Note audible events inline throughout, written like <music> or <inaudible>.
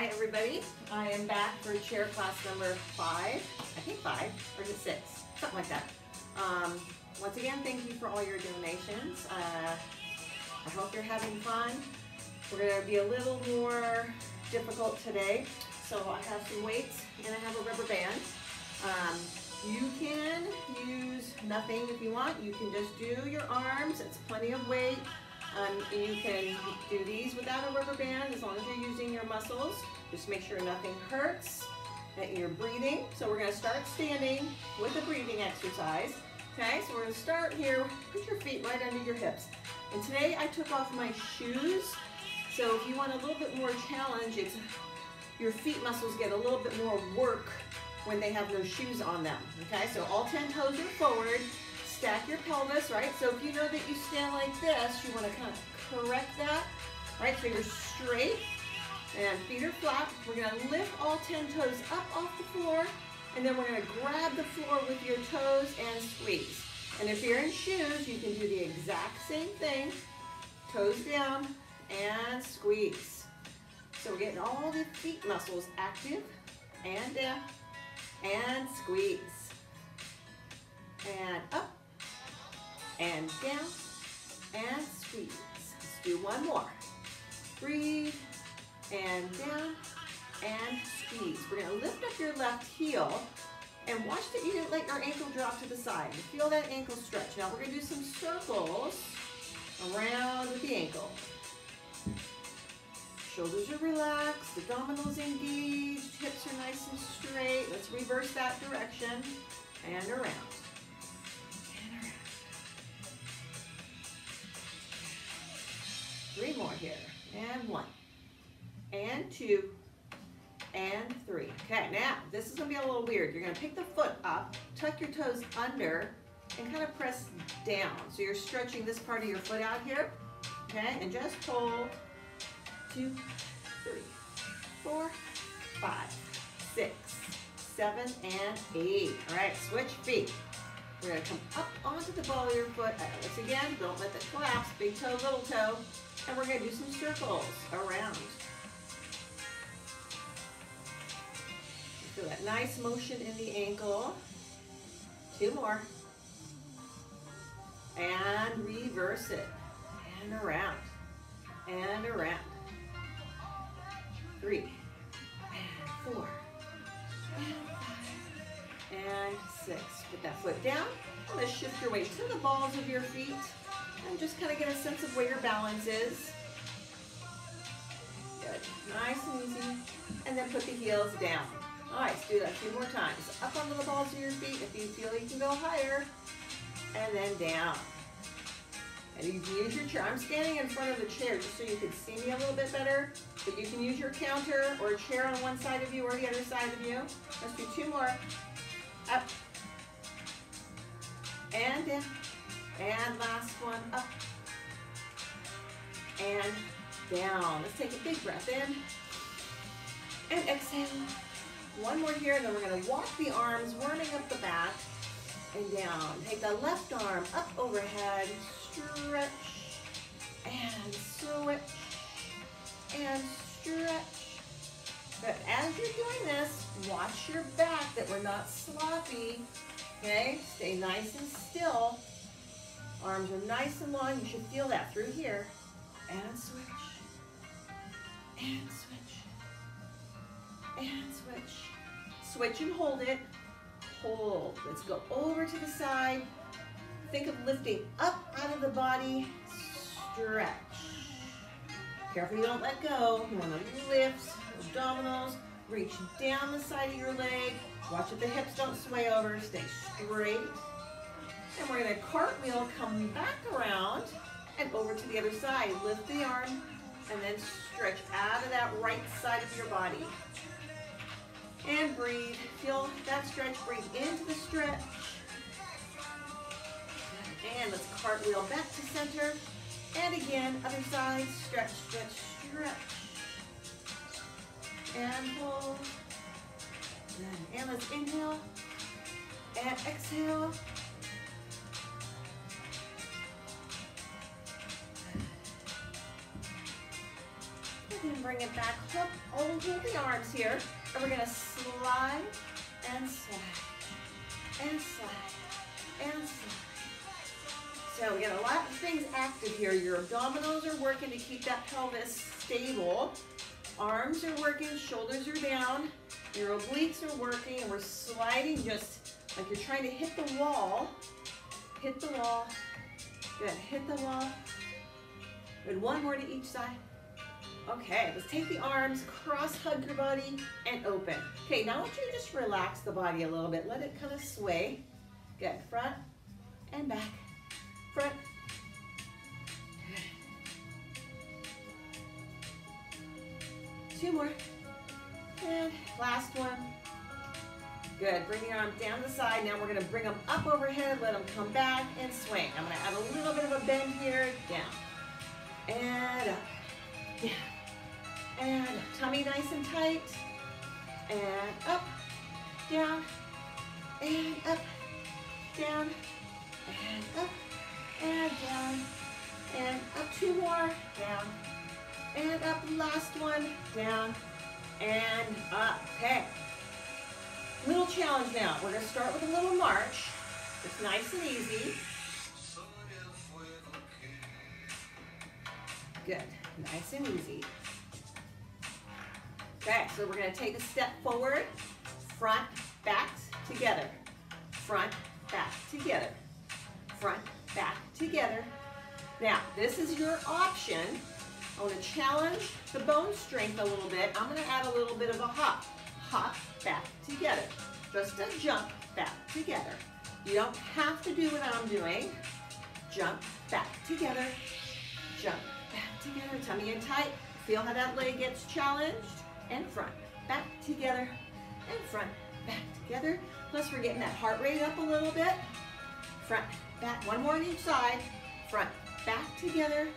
Hi everybody, I am back for chair class number five, I think five, or it six? Something like that. Um, once again, thank you for all your donations. Uh, I hope you're having fun. We're gonna be a little more difficult today. So I have some weights and I have a rubber band. Um, you can use nothing if you want. You can just do your arms, it's plenty of weight. Um, you can do these without a rubber band as long as you're using your muscles. Just make sure nothing hurts, that you're breathing. So we're gonna start standing with a breathing exercise. Okay, so we're gonna start here. Put your feet right under your hips. And today I took off my shoes. So if you want a little bit more challenge, it's your feet muscles get a little bit more work when they have no shoes on them. Okay, so all 10 toes are forward stack your pelvis, right? So if you know that you stand like this, you want to kind of correct that, right? So you're straight and feet are flat. We're going to lift all 10 toes up off the floor and then we're going to grab the floor with your toes and squeeze. And if you're in shoes, you can do the exact same thing. Toes down and squeeze. So we're getting all the feet muscles active and down and squeeze. And up and down and squeeze. Let's do one more. Breathe and down and squeeze. We're gonna lift up your left heel and watch that you didn't let your ankle drop to the side. Feel that ankle stretch. Now we're gonna do some circles around the ankle. Shoulders are relaxed, abdominals engaged, hips are nice and straight. Let's reverse that direction and around. Three more here. And one. And two. And three. Okay, now, this is to be a little weird. You're to pick the foot up, tuck your toes under, and kind of press down. So you're stretching this part of your foot out here. Okay, and just pull. Two, three, four, five, six, seven, and eight. All right, switch feet. We're gonna come up onto the ball of your foot. Uh, once again, don't let that collapse. Big toe, little toe. And we're gonna do some circles around. Feel that nice motion in the ankle. Two more. And reverse it. And around. And around. Three. Four. And five. And six. Put that foot down. And let's shift your weight to the balls of your feet and just kind of get a sense of where your balance is. Good, nice and easy. And then put the heels down. All right, let's do that a few more times. Up onto the balls of your feet if you feel you can go higher. And then down. And you can use your chair. I'm standing in front of the chair just so you can see me a little bit better. But you can use your counter or a chair on one side of you or the other side of you. Let's do two more. Up. And down. And last one, up and down. Let's take a big breath in and exhale. One more here, and then we're gonna walk the arms, warming up the back and down. Take the left arm up overhead, stretch and switch and stretch. But as you're doing this, watch your back that we're not sloppy. Okay, stay nice and still. Arms are nice and long. You should feel that through here. And switch. And switch. And switch. Switch and hold it. Hold. Let's go over to the side. Think of lifting up out of the body. Stretch. Careful you don't let go. You want to lift, abdominals, reach down the side of your leg. Watch that the hips don't sway over. Stay straight. And we're gonna cartwheel, come back around and over to the other side. Lift the arm and then stretch out of that right side of your body. And breathe. Feel that stretch. Breathe into the stretch. And let's cartwheel back to center. And again, other side. Stretch, stretch, stretch. And hold. And let's inhale. And exhale. Then bring it back. Hold, hold the arms here. And we're gonna slide and slide and slide and slide. So we got a lot of things active here. Your abdominals are working to keep that pelvis stable. Arms are working, shoulders are down. Your obliques are working, and we're sliding just like you're trying to hit the wall. Hit the wall. Good, hit the wall. Good, one more to each side. Okay, let's take the arms, cross hug your body, and open. Okay, now I want you to just relax the body a little bit. Let it kind of sway. Good, front and back, front. Two more. And last one. Good, bring your arm down the side. Now we're gonna bring them up overhead, let them come back and swing. I'm gonna add a little bit of a bend here, down, and up, down, and. Tummy nice and tight, and up, down, and up, down, and up, and down, and up. Two more, down, and up. Last one, down, and up. Okay. Little challenge now. We're going to start with a little march. It's nice and easy. Good. Nice and easy. Okay, so we're going to take a step forward, front, back, together. Front, back, together. Front, back, together. Now, this is your option. I want to challenge the bone strength a little bit. I'm going to add a little bit of a hop. Hop, back, together. Just a jump, back, together. You don't have to do what I'm doing. Jump, back, together. Jump, together. Tummy in tight. Feel how that leg gets challenged. And front, back, together. And front, back, together. Plus we're getting that heart rate up a little bit. Front, back, one more on each side. Front, back, together.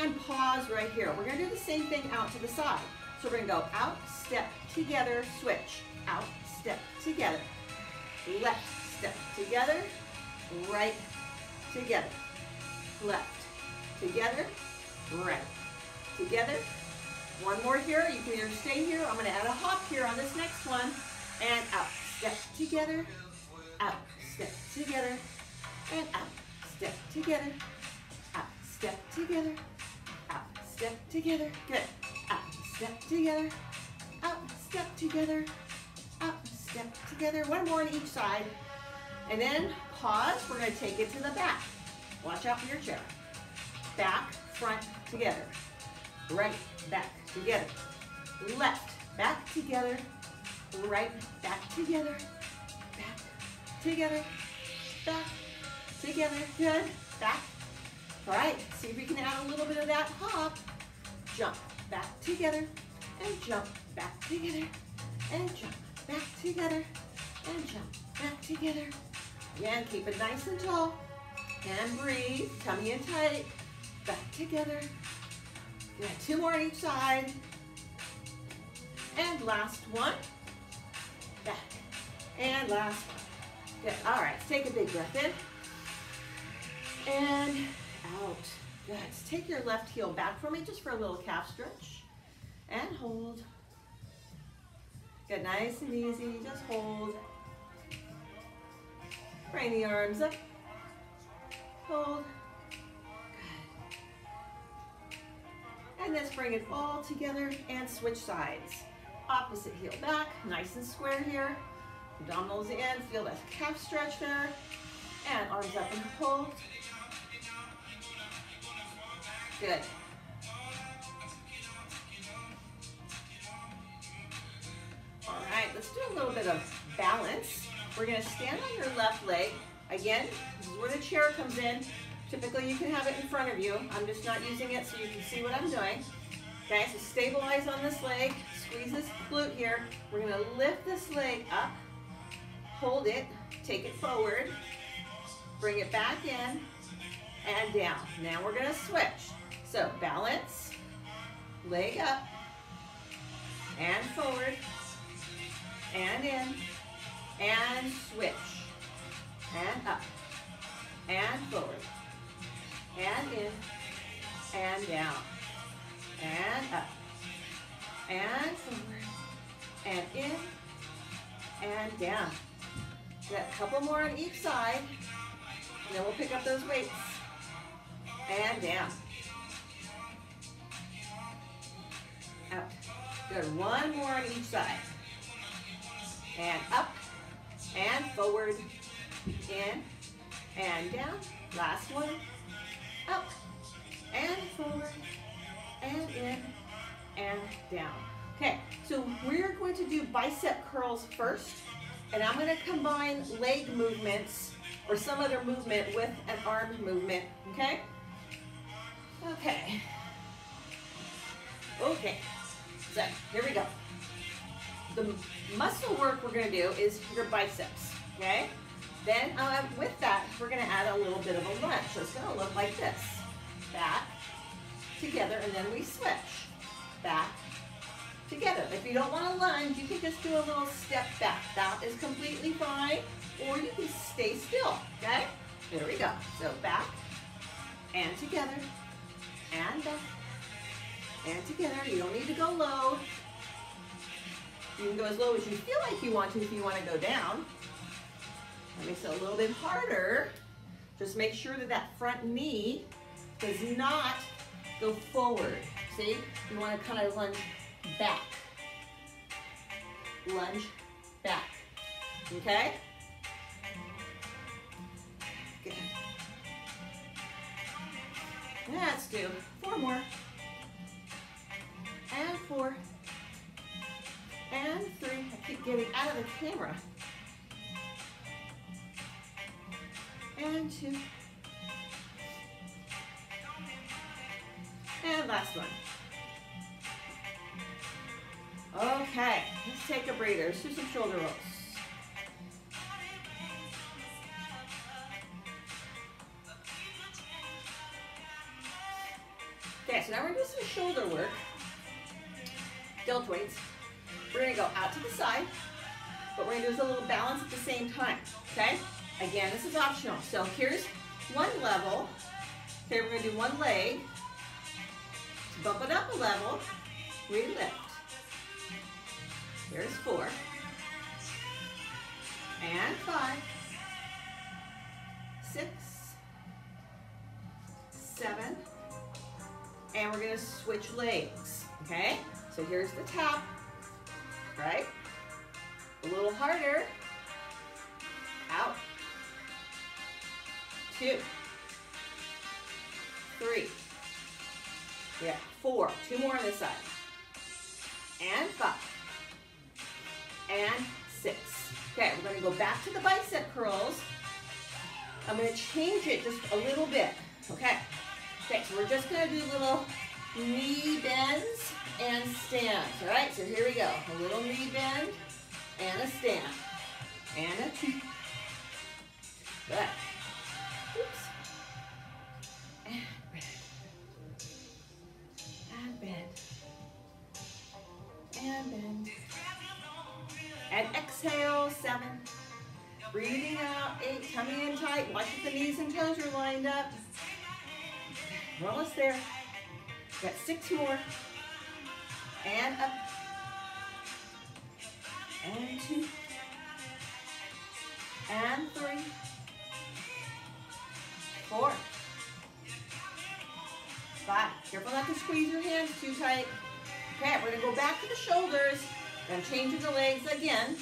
And pause right here. We're gonna do the same thing out to the side. So we're gonna go out, step, together, switch. Out, step, together. Left, step, together. Right, together. Left, together. Right, together. One more here. You can either stay here. I'm gonna add a hop here on this next one. And out, step, together. Out, step, together. And out, step, together. Out, step, together. Out, step, together. Good. Out, step, together Out. step together, up, step together. One more on each side. And then pause, we're gonna take it to the back. Watch out for your chair. Back, front, together. Right, back, together. Left, back, together. Right, back, together. Back, together. Back, together. Good. Back. All right, see if we can add a little bit of that hop. Jump, back, together, and jump back together and jump back together and jump back together. Again, keep it nice and tall and breathe. Tummy in tight. Back together. Two more on each side. And last one. Back. And last one. Good. All right. Take a big breath in. And out. Good. Take your left heel back for me just for a little calf stretch. And hold. Good, nice and easy, just hold. Bring the arms up. Hold. And let's bring it all together and switch sides. Opposite heel back, nice and square here. Abdominals in, feel that calf stretch there. And arms up and hold. Good. All right, let's do a little bit of balance. We're gonna stand on your left leg. Again, this is where the chair comes in. Typically you can have it in front of you. I'm just not using it so you can see what I'm doing. Okay, so stabilize on this leg, squeeze this glute here. We're gonna lift this leg up, hold it, take it forward, bring it back in, and down. Now we're gonna switch. So balance, leg up, and forward, and in, and switch, and up, and forward, and in, and down, and up, and forward, and in, and down. Get a couple more on each side, and then we'll pick up those weights. And down. Out. Good, one more on each side. And up, and forward, in, and down. Last one, up, and forward, and in, and down. Okay, so we're going to do bicep curls first, and I'm going to combine leg movements or some other movement with an arm movement, okay? Okay. Okay, so here we go. The muscle work we're going to do is your biceps, okay? Then uh, with that, we're going to add a little bit of a lunge. So it's going to look like this. Back, together, and then we switch. Back, together. If you don't want to lunge, you can just do a little step back. That is completely fine. Or you can stay still, okay? There we go. So back, and together, and back, and together. You don't need to go low. You can go as low as you feel like you want to if you want to go down. That makes it a little bit harder. Just make sure that that front knee does not go forward. See? You want to kind of lunge back. Lunge back. Okay? Good. Let's do four more. And four. And three. I keep getting out of the camera. And two. And last one. Okay, let's take a breather. Let's do some shoulder rolls. Okay, so now we're gonna do some shoulder work. Deltoids. We're gonna go out to the side, but we're gonna do is a little balance at the same time? Again, this is optional. So here's one level. Okay, we're gonna do one leg. Bump it up a level, re-lift. Here's four. And five. Six. Seven. And we're gonna switch legs, okay? So here's the top, right? A little harder. Out two, three, yeah, four, two more on this side, and five, and six. Okay, we're gonna go back to the bicep curls. I'm gonna change it just a little bit, okay? Okay, so we're just gonna do little knee bends and stands, all right? So here we go, a little knee bend and a stand, and a two. Good. Breathing out, eight. Tummy in tight. Watch if the knees and toes are lined up. We're almost there. Got six more. And up. And two. And three. Four. Five. Careful not to squeeze your hands too tight. Okay, we're gonna go back to the shoulders and changing the legs again.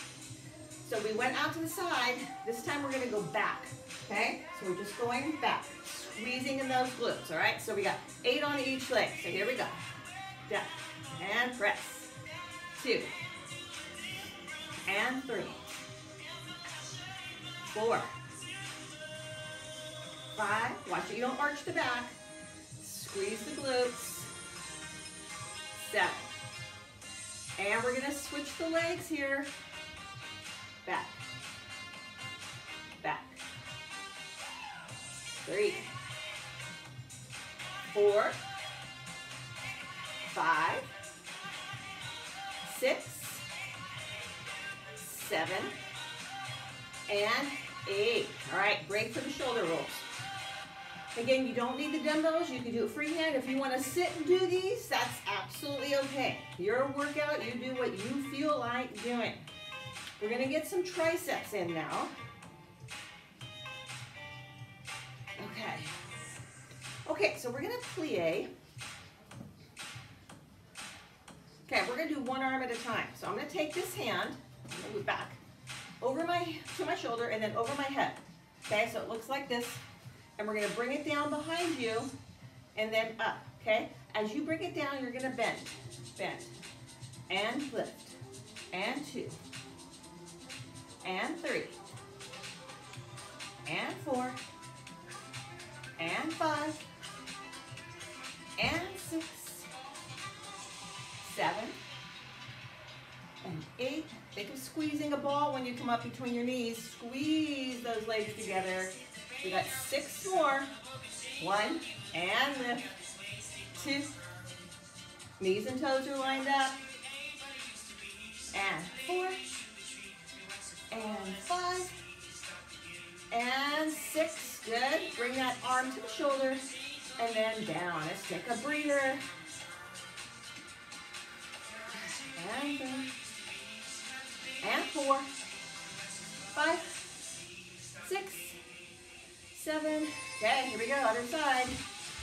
So we went out to the side. This time we're gonna go back, okay? So we're just going back, squeezing in those glutes, all right? So we got eight on each leg. So here we go. Down, and press. Two, and three, four, five. Watch it, you don't arch the back. Squeeze the glutes seven. And we're gonna switch the legs here. Back. Back. Three. Four. Five. Six. Seven. And eight. All right, break for the shoulder rolls. Again, you don't need the dumbbells. You can do it freehand. If you want to sit and do these, that's absolutely okay. Your workout, you do what you feel like doing. We're gonna get some triceps in now. Okay. Okay, so we're gonna plie. Okay, we're gonna do one arm at a time. So I'm gonna take this hand, move back, over my, to my shoulder and then over my head. Okay, so it looks like this. And we're gonna bring it down behind you and then up, okay? As you bring it down, you're gonna bend, bend, and lift, and two, and three, and four, and five, and six, seven, and eight. Think of squeezing a ball when you come up between your knees. Squeeze those legs together. We got six more. One, and lift. Two. Knees and toes are lined up. And four. And five. And six. Good. Bring that arm to the shoulder. And then down. Let's take a breather. And. And four. Five. Six. Seven. Okay, here we go. Other side.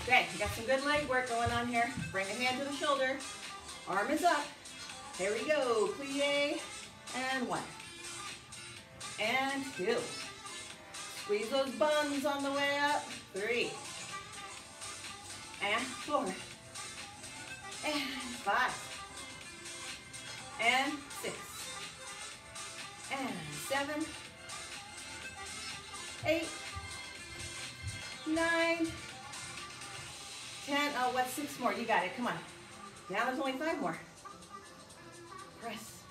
Okay, we got some good leg work going on here. Bring the hand to the shoulder. Arm is up. Here we go. Plie. And one. And two. Squeeze those buns on the way up. Three. And four. And five. And six. And seven. Eight. Nine. Ten. Oh, what's six more? You got it. Come on. Now there's only five more. Press.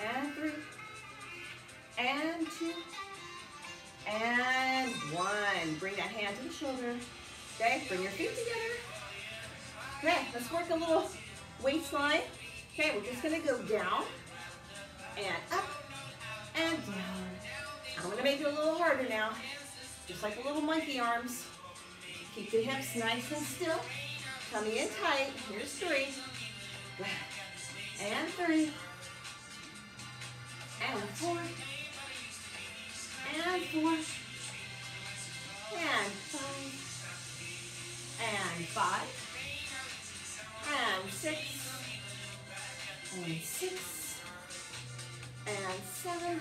And three. And two. And one. Bring that hand to the shoulder. Okay, bring your feet together. Okay, let's work a little waistline. Okay, we're just gonna go down and up and down. I'm gonna make it a little harder now. Just like the little monkey arms. Keep the hips nice and still. Tummy in tight. Here's three. And three. And four. And four. And five. And five. And six. And six. And seven.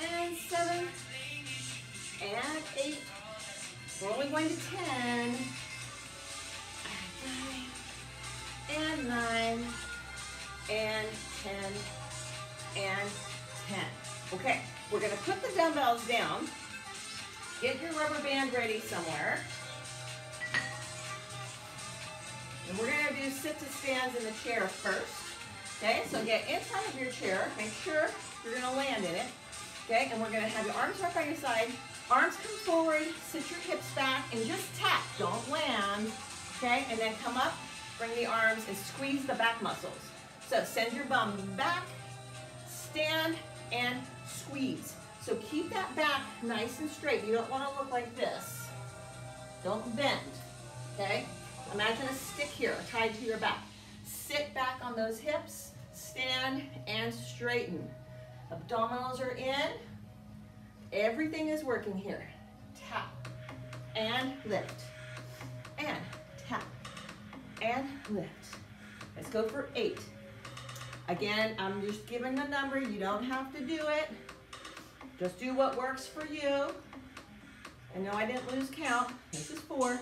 And seven. And eight. We're only going to ten. And nine. And nine. And ten. And ten. Okay, we're gonna put the dumbbells down. Get your rubber band ready somewhere. And we're gonna do sit to stands in the chair first. Okay, so get in front of your chair. Make sure you're gonna land in it. Okay, and we're gonna have your arms wrapped by your side. Arms come forward, sit your hips back, and just tap, don't land. Okay, and then come up, bring the arms, and squeeze the back muscles. So send your bum back, stand, and squeeze. So keep that back nice and straight. You don't wanna look like this. Don't bend, okay? Imagine a stick here tied to your back. Sit back on those hips, stand and straighten. Abdominals are in. Everything is working here. Tap and lift. And tap and lift. Let's go for eight. Again, I'm just giving the number. You don't have to do it. Just do what works for you. I know I didn't lose count. This is four.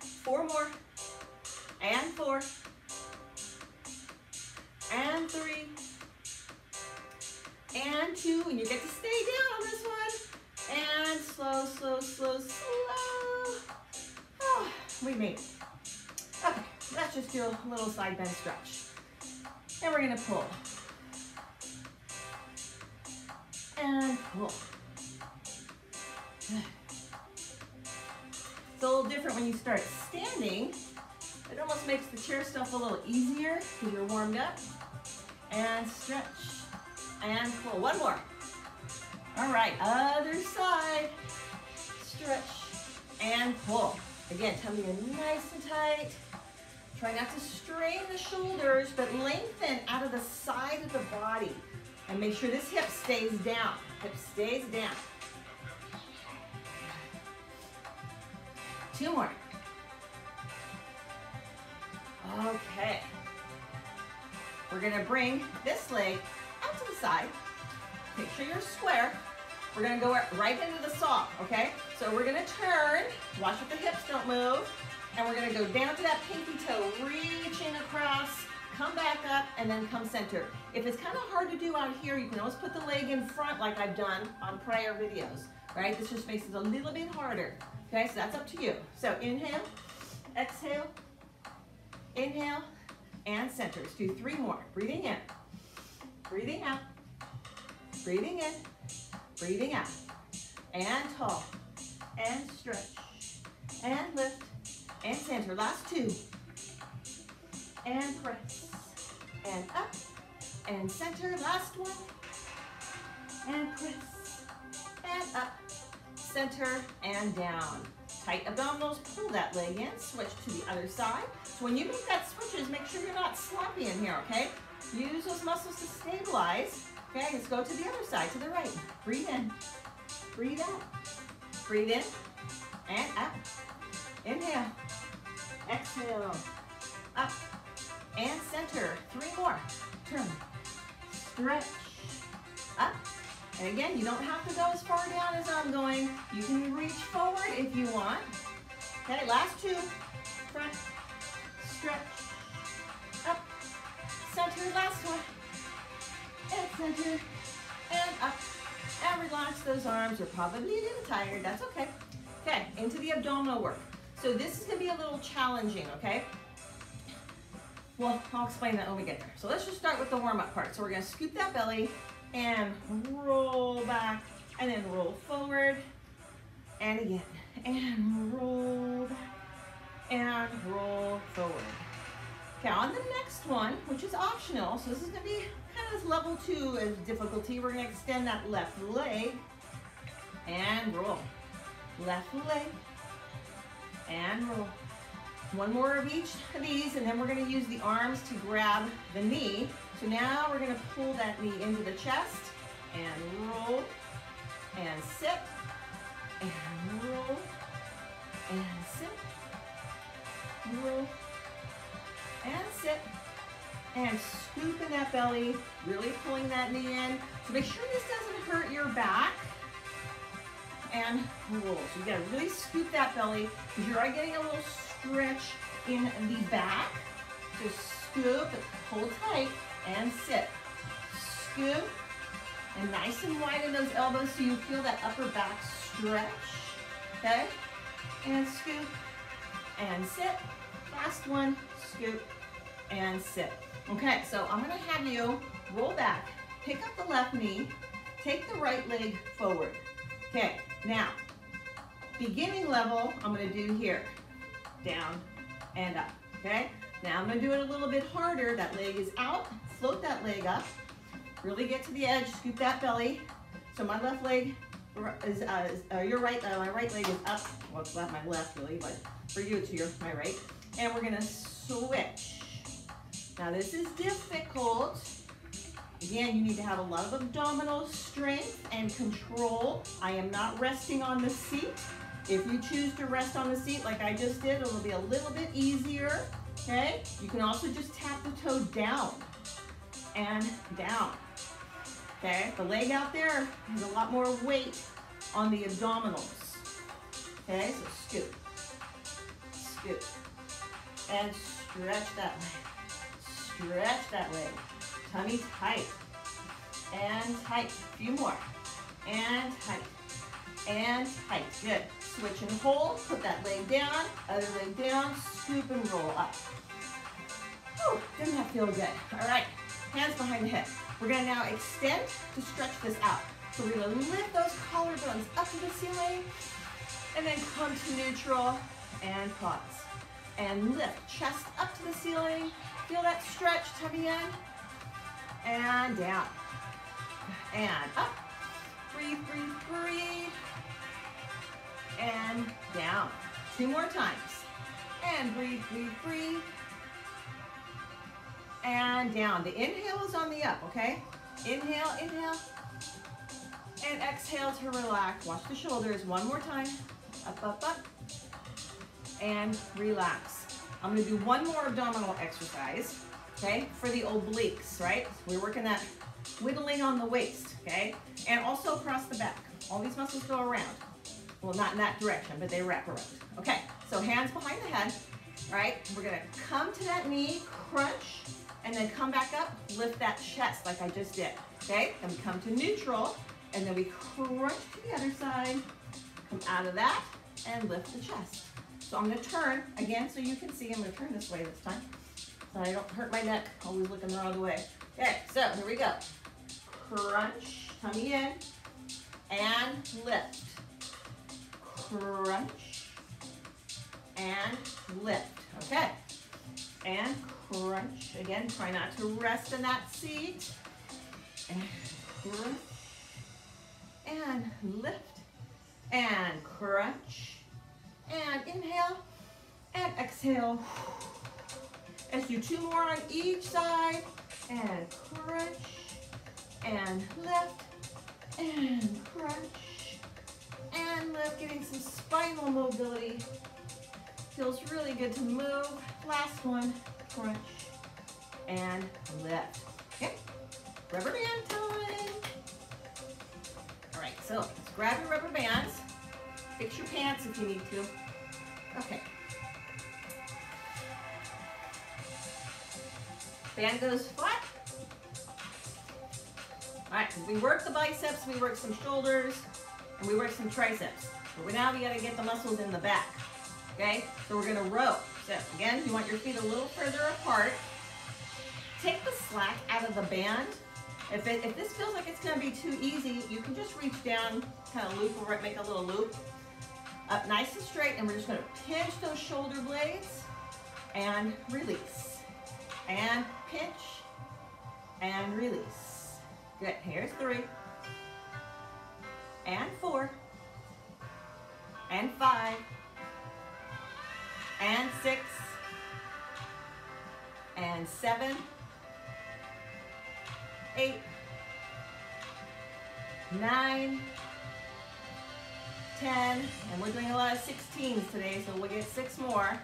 Four more. And four. And three. And two. And you get to stay down on this one. And slow, slow, slow, slow. Oh, we made it. Okay, let's just do a little side bend stretch. And we're gonna pull. And pull. It's a little different when you start standing. It almost makes the chair stuff a little easier because you're warmed up. And stretch. And pull. One more. All right, other side. Stretch and pull. Again, tummy in nice and tight. Try not to strain the shoulders, but lengthen out of the side of the body. And make sure this hip stays down. Hip stays down. Two more. Okay. We're gonna bring this leg out to the side. Make sure you're square. We're gonna go right into the saw, okay? So we're gonna turn, watch that the hips don't move, and we're gonna go down to that pinky toe, reaching across, come back up, and then come center. If it's kind of hard to do out here, you can always put the leg in front like I've done on prior videos, right? This just makes it a little bit harder, okay? So that's up to you. So inhale, exhale, inhale, and center. Let's do three more. Breathing in, breathing out, breathing in, breathing out, and tall, and stretch, and lift, and center. Last two. And press, and up, and center. Last one. And press, and up, center, and down. Tight abdominals, pull that leg in, switch to the other side. So when you make that switches, make sure you're not sloppy in here, okay? Use those muscles to stabilize. Okay, let's go to the other side, to the right. Breathe in, breathe out, breathe in, and up. Inhale, exhale, up, and center. Three more. Turn, stretch, up. And again, you don't have to go as far down as I'm going. You can reach forward if you want. Okay, last two. Front, stretch, up, center, last one. And center, and up. And relax those arms. You're probably a little tired. That's okay. Okay, into the abdominal work. So this is gonna be a little challenging, okay? Well, I'll explain that when we get there. So let's just start with the warm-up part. So we're gonna scoop that belly and roll back and then roll forward and again and roll back and roll forward. Okay, on the next one, which is optional, so this is gonna be kind of this level two of difficulty. We're gonna extend that left leg and roll. Left leg and roll. One more of each of these, and then we're gonna use the arms to grab the knee. So now we're gonna pull that knee into the chest and roll and sit and roll and sit, roll and sit and scoop in that belly, really pulling that knee in. So make sure this doesn't hurt your back and roll. So you gotta really scoop that belly you're already getting a little stretch in the back. So scoop, hold tight, and sit. Scoop, and nice and wide in those elbows so you feel that upper back stretch. Okay? And scoop, and sit. Last one, scoop, and sit. Okay, so I'm gonna have you roll back, pick up the left knee, take the right leg forward. Okay, now, beginning level, I'm gonna do here, down and up, okay? Now I'm gonna do it a little bit harder. That leg is out, float that leg up, really get to the edge, scoop that belly. So my left leg is, uh, is uh, your right, uh, my right leg is up, well it's not my left really, but for you it's your, my right. And we're gonna switch. Now this is difficult. Again, you need to have a lot of abdominal strength and control. I am not resting on the seat. If you choose to rest on the seat like I just did, it'll be a little bit easier, okay? You can also just tap the toe down and down, okay? The leg out there has a lot more weight on the abdominals, okay? So scoop, scoop, and stretch that leg, stretch that leg. Tummy tight. And tight. A few more. And tight. And tight. Good. Switch and hold. Put that leg down. Other leg down. Scoop and roll up. Whew, doesn't that feel good? All right. Hands behind the head. We're going to now extend to stretch this out. So we're to lift those collarbones up to the ceiling and then come to neutral and pause. And lift chest up to the ceiling. Feel that stretch, tummy in and down, and up. Breathe, breathe, breathe, and down. Two more times. And breathe, breathe, breathe, and down. The inhale is on the up, okay? Inhale, inhale, and exhale to relax. Watch the shoulders one more time. Up, up, up, and relax. I'm gonna do one more abdominal exercise, okay? For the obliques, right? We're working that whittling on the waist, okay? And also across the back. All these muscles go around. Well, not in that direction, but they wrap around. Okay, so hands behind the head, right? We're gonna come to that knee, crunch, and then come back up, lift that chest like I just did, okay? Then we come to neutral, and then we crunch to the other side, come out of that, and lift the chest. So I'm gonna turn, again, so you can see, I'm gonna turn this way this time, so I don't hurt my neck, always looking the wrong way. Okay, so here we go. Crunch, tummy in, and lift. Crunch, and lift. Okay, and crunch. Again, try not to rest in that seat. And crunch, and lift, and crunch, and inhale, and exhale. Let's do two more on each side, and crunch, and lift, and crunch, and lift, getting some spinal mobility. Feels really good to move. Last one, crunch, and lift. Okay, rubber band time. All right, so let's grab your rubber bands. Fix your pants if you need to. Okay. Band goes flat. All right, we work the biceps, we work some shoulders, and we work some triceps. But now we gotta get the muscles in the back. Okay, so we're gonna row. So again, you want your feet a little further apart. Take the slack out of the band. If, it, if this feels like it's gonna be too easy, you can just reach down, kind of loop over it, make a little loop. Up nice and straight, and we're just gonna pinch those shoulder blades and release. Pinch and release. Good, here's three. And four. And five. And six. And seven. Eight. Nine. Ten. And we're doing a lot of 16s today, so we'll get six more.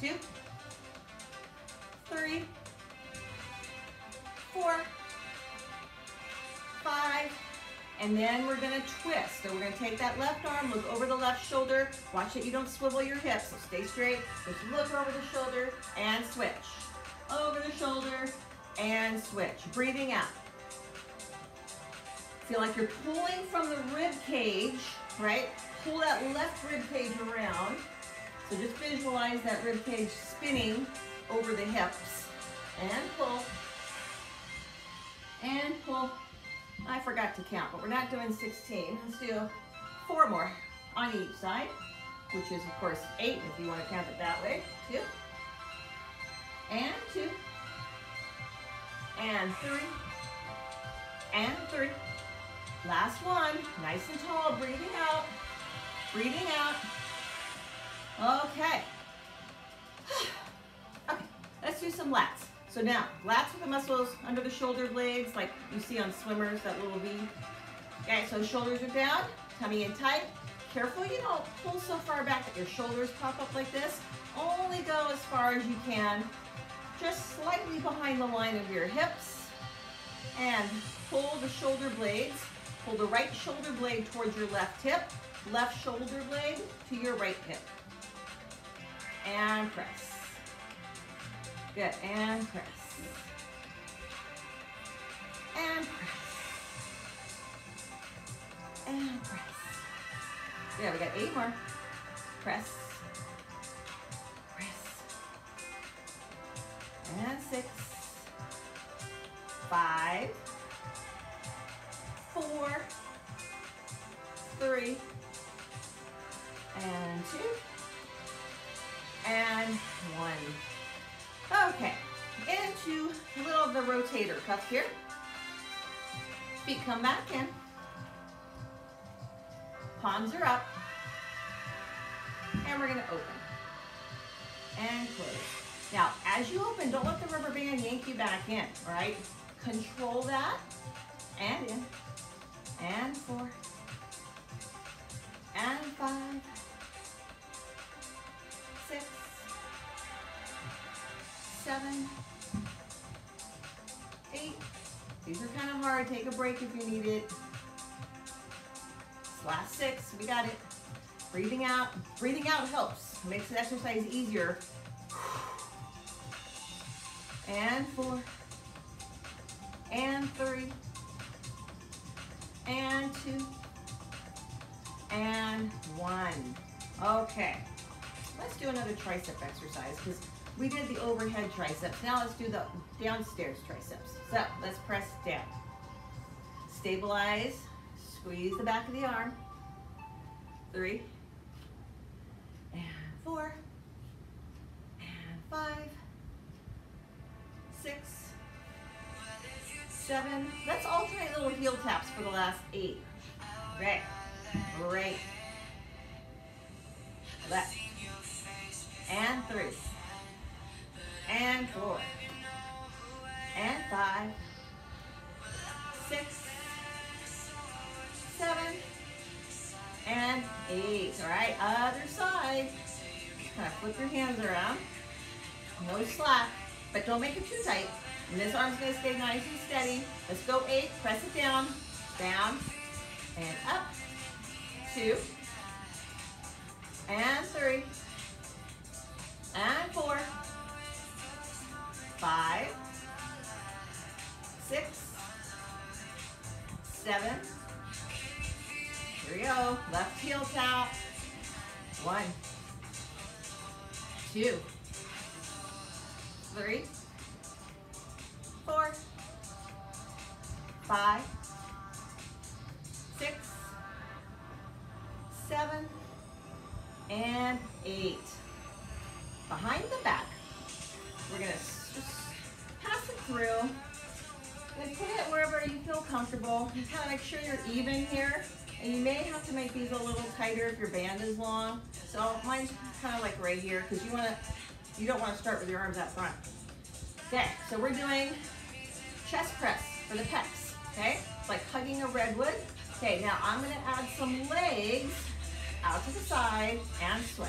Two. Three. Four. Five. And then we're gonna twist. So we're gonna take that left arm, look over the left shoulder. Watch that you don't swivel your hips, so stay straight. Just look over the shoulder and switch. Over the shoulder and switch. Breathing out. Feel like you're pulling from the rib cage, right? Pull that left rib cage around. So just visualize that rib cage spinning over the hips. And pull. And pull. I forgot to count, but we're not doing 16. Let's do four more on each side, which is of course eight if you want to count it that way. Two, and two, and three, and three. Last one, nice and tall, breathing out, breathing out. Okay. <sighs> Let's do some lats. So now, lats are the muscles under the shoulder blades, like you see on swimmers, that little V. Okay, so shoulders are down, tummy in tight. Careful you don't pull so far back that your shoulders pop up like this. Only go as far as you can, just slightly behind the line of your hips. And pull the shoulder blades, pull the right shoulder blade towards your left hip, left shoulder blade to your right hip. And press. Good, and press. And press. And press. Yeah, we got eight more. Press. Press. And six. Five. Four. Three. And two. And one. Okay, into a little of the rotator cuff here. Feet come back in. Palms are up. And we're gonna open and close. Now, as you open, don't let the rubber band yank you back in, all right? Control that, and in, and four, and five, seven, eight. These are kind of hard. Take a break if you need it. Last six, we got it. Breathing out. Breathing out helps. Makes the exercise easier. And four. And three. And two. And one. Okay. Let's do another tricep exercise because we did the overhead triceps. Now let's do the downstairs triceps. So let's press down. Stabilize. Squeeze the back of the arm. Three. And four. And five, six, seven. Let's alternate little heel taps for the last eight. Right. Right. Left. And three. And four. And five. Six. Seven. And eight. All right, other side. Kind of flip your hands around. No slack, but don't make it too tight. And this arm's gonna stay nice and steady. Let's go eight, press it down, down, and up. Two, and three, and four, five, six, seven, here we go, left heel tap, one, two, three, four, five, six, seven, and eight. Behind the back, we're gonna through and put it wherever you feel comfortable. You kind of make sure you're even here. And you may have to make these a little tighter if your band is long. So mine's kind of like right here because you want to, you don't want to start with your arms out front. Okay, so we're doing chest press for the pecs. Okay, it's like hugging a redwood. Okay, now I'm going to add some legs out to the side and switch.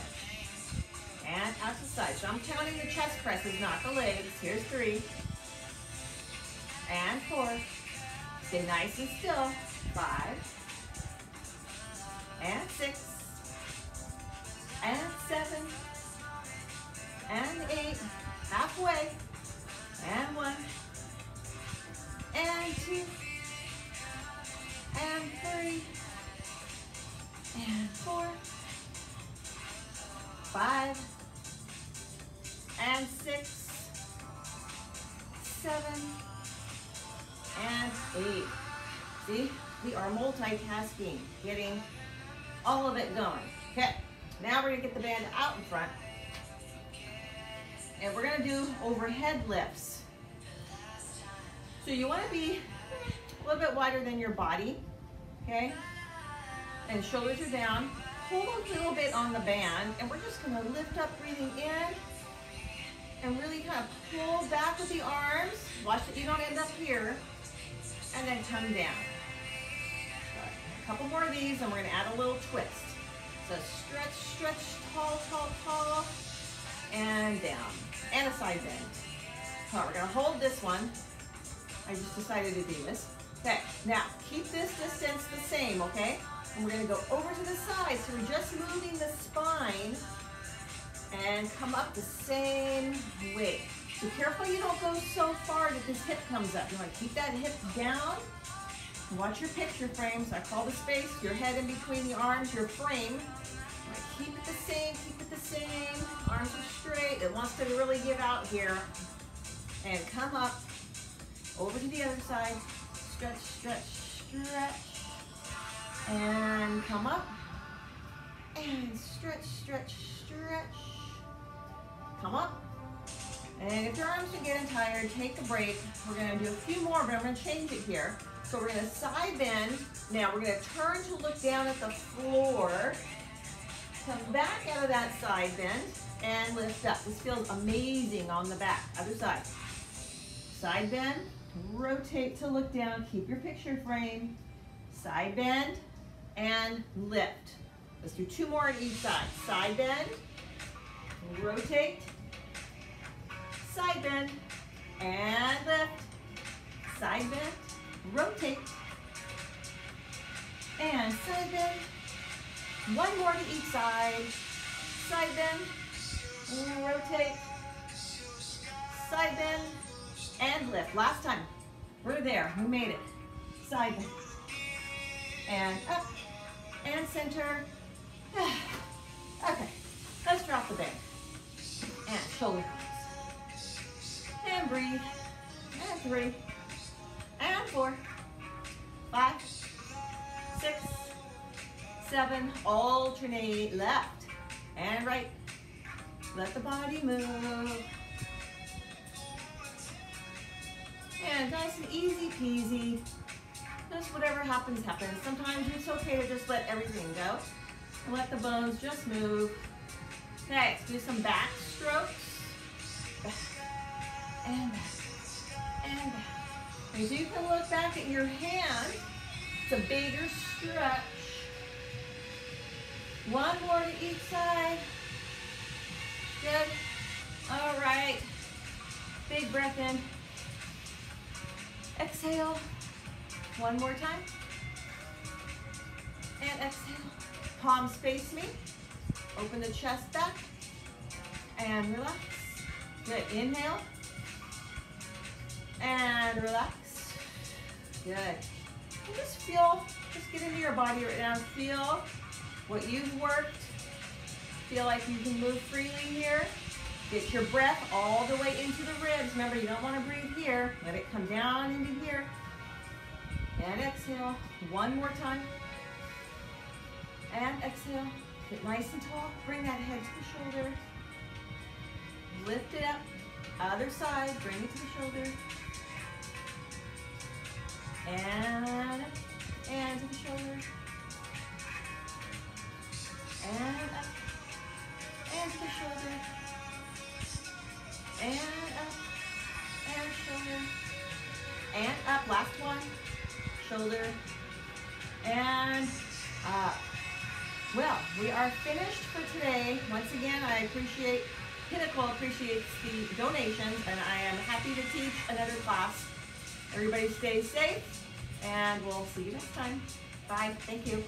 And out to the side. So I'm counting the chest presses, not the legs. Here's three. And four. Stay nice and still. Five. And six. And seven. And eight. Halfway. And one. And two. And three. And four. Five. And six. Seven. And eight. See, we are multitasking, getting all of it going. Okay, now we're gonna get the band out in front. And we're gonna do overhead lifts. So you wanna be a little bit wider than your body, okay? And shoulders are down. Hold a little bit on the band, and we're just gonna lift up, breathing in, and really kind of pull back with the arms. Watch that you don't end up here, and then come down. A couple more of these, and we're gonna add a little twist. So stretch, stretch, tall, tall, tall, and down. And a side bend. All right, we're gonna hold this one. I just decided to do this. Okay, now keep this distance the same, okay? And we're gonna go over to the side. So we're just moving the spine and come up the same way. So careful you don't go so far that this hip comes up. You wanna keep that hip down. Watch your picture frames. I call the space, your head in between the arms, your frame. Keep it the same, keep it the same. Arms are straight. It wants to really give out here. And come up over to the other side. Stretch, stretch, stretch. And come up. And stretch, stretch, stretch. Come up. And if your arms are getting tired, take a break. We're gonna do a few more, but I'm gonna change it here. So we're gonna side bend. Now we're gonna turn to look down at the floor. Come back out of that side bend and lift up. This feels amazing on the back. Other side. Side bend, rotate to look down. Keep your picture frame. Side bend and lift. Let's do two more on each side. Side bend, rotate, side bend, and lift. Side bend, rotate, and side bend. One more to each side. Side bend, rotate, side bend, and lift. Last time. We're there. We made it. Side bend. And up. And center. <sighs> okay. Let's drop the bend. And shoulder. And breathe. And three. And four. Five. Six. Seven. Alternate left and right. Let the body move. And nice and easy peasy. Just whatever happens, happens. Sometimes it's okay to just let everything go. And let the bones just move. Next, do some back strokes. And. And. As you can look back at your hand, it's a bigger stretch. One more to each side. Good. All right. Big breath in. Exhale. One more time. And exhale. Palms face me. Open the chest back. And relax. Good. Inhale. And relax. Good. And just feel, just get into your body right now. Feel what you've worked. Feel like you can move freely here. Get your breath all the way into the ribs. Remember, you don't want to breathe here. Let it come down into here. And exhale. One more time. And exhale. Get nice and tall. Bring that head to the shoulder. Lift it up. Other side. Bring it to the shoulder. And, and to the shoulder. And up. And to the shoulder. And up. And shoulder. And up. Last one. Shoulder. And up. Well, we are finished for today. Once again, I appreciate, Pinnacle appreciates the donations, and I am happy to teach another class. Everybody stay safe, and we'll see you next time. Bye. Thank you.